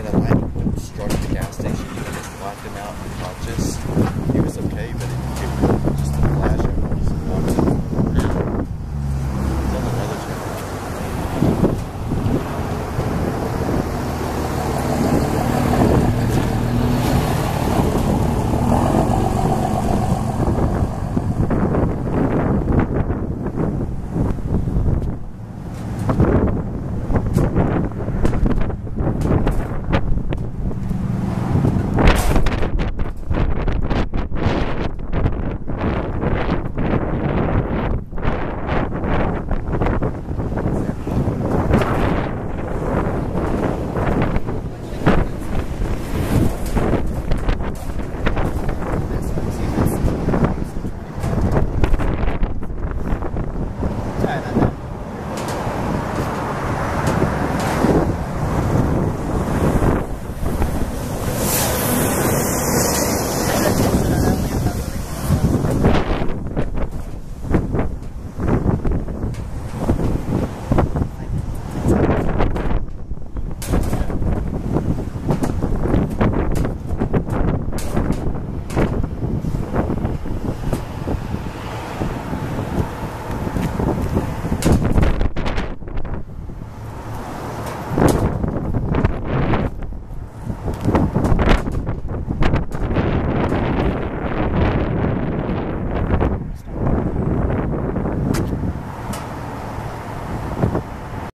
And then I struck the gas station and just wiped him out unconscious. He was okay, but it